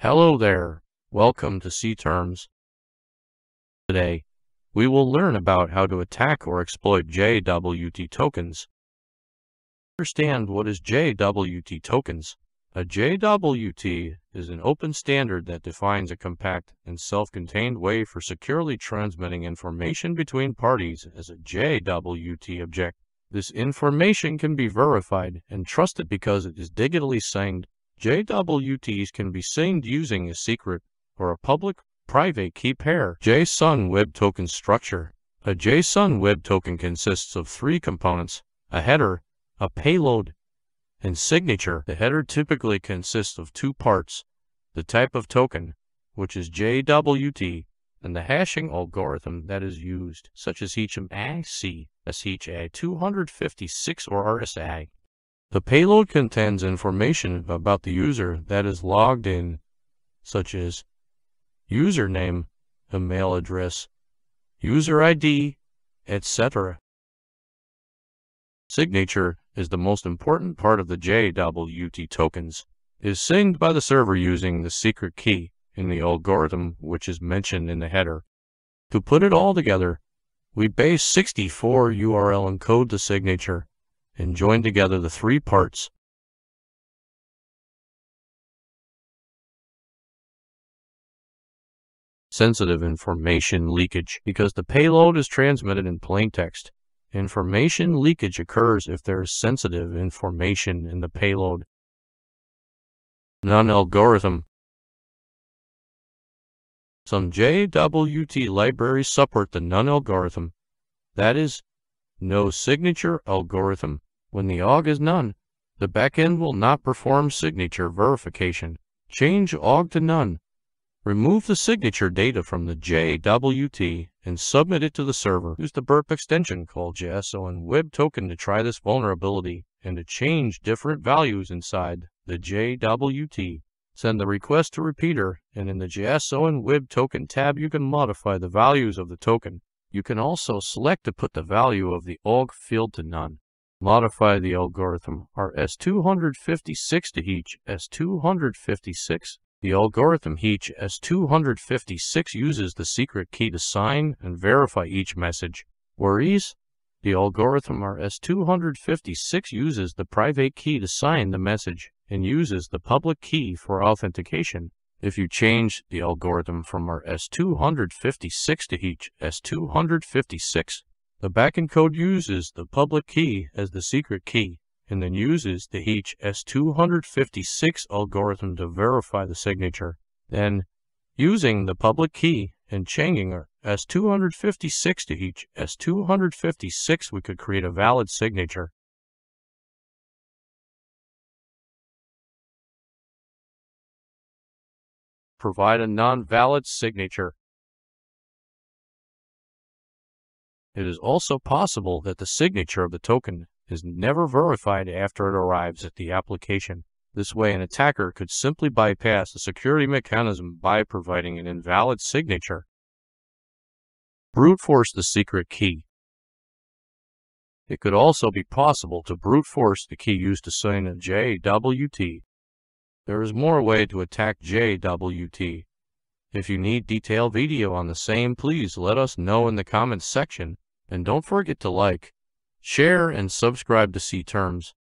Hello there. Welcome to C Terms. Today, we will learn about how to attack or exploit JWT tokens. Understand what is JWT tokens. A JWT is an open standard that defines a compact and self-contained way for securely transmitting information between parties as a JWT object. This information can be verified and trusted because it is digitally signed. JWTs can be signed using a secret or a public-private key pair. JSON Web Token Structure A JSON Web Token consists of three components, a header, a payload, and signature. The header typically consists of two parts, the type of token, which is JWT, and the hashing algorithm that is used, such as HMAC, SHA-256 or RSA. The payload contains information about the user that is logged in, such as username, email address, user ID, etc. Signature is the most important part of the JWT tokens. It is signed by the server using the secret key in the algorithm which is mentioned in the header. To put it all together, we base 64 URL encode the signature and join together the three parts. Sensitive information leakage because the payload is transmitted in plain text. Information leakage occurs if there is sensitive information in the payload. Non-algorithm Some JWT libraries support the non-algorithm, that is, no signature algorithm. When the AUG is none, the backend will not perform signature verification. Change AUG to none. Remove the signature data from the JWT and submit it to the server. Use the burp extension called JSON Web Token to try this vulnerability and to change different values inside the JWT. Send the request to repeater, and in the JSON Web Token tab you can modify the values of the token. You can also select to put the value of the AUG field to none. Modify the algorithm RS256 to each S256 the algorithm HEACH S256 uses the secret key to sign and verify each message. Worries? The algorithm RS256 uses the private key to sign the message and uses the public key for authentication. If you change the algorithm from RS256 to HEACH S256, the backend code uses the public key as the secret key and then uses the HEACH S256 algorithm to verify the signature. Then, using the public key and changing our S256 to HEACH S256, we could create a valid signature. Provide a non-valid signature. It is also possible that the signature of the token is never verified after it arrives at the application. This way, an attacker could simply bypass the security mechanism by providing an invalid signature. Brute force the secret key. It could also be possible to brute force the key used to sign a JWT. There is more way to attack JWT. If you need detailed video on the same, please let us know in the comments section. And don't forget to like, Share and subscribe to C Terms.